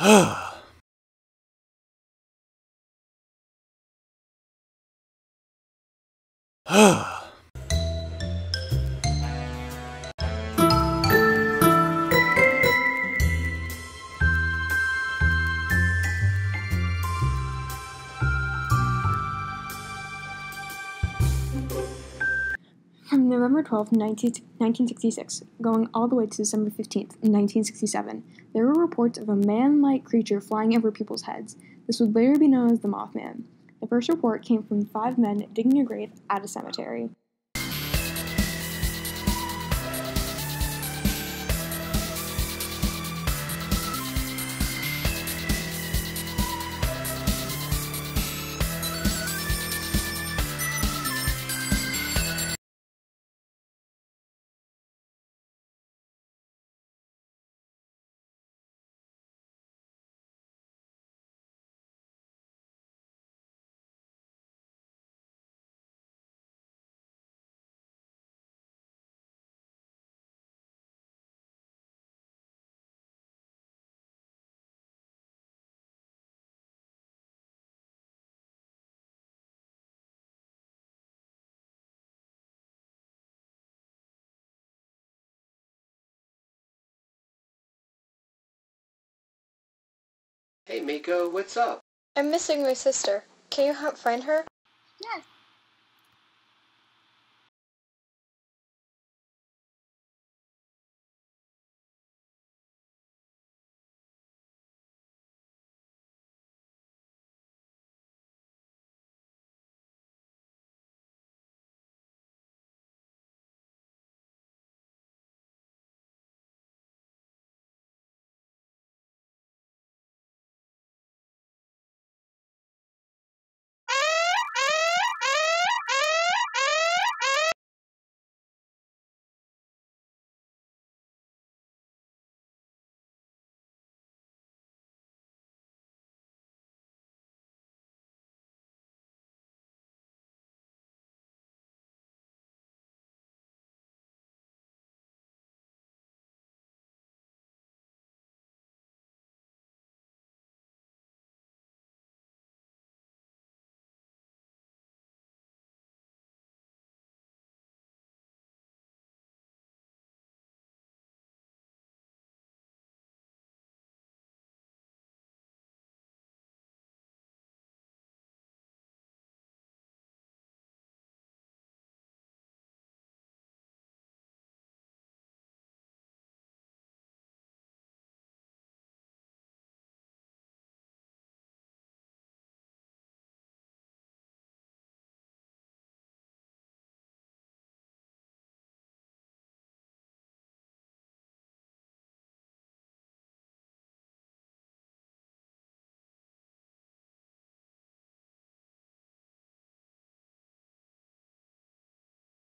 Ah. From November 12, 19, 1966, going all the way to December 15, 1967, there were reports of a man like creature flying over people's heads. This would later be known as the Mothman. The first report came from five men digging a grave at a cemetery. Hey Miko, what's up? I'm missing my sister. Can you help find her? Yes,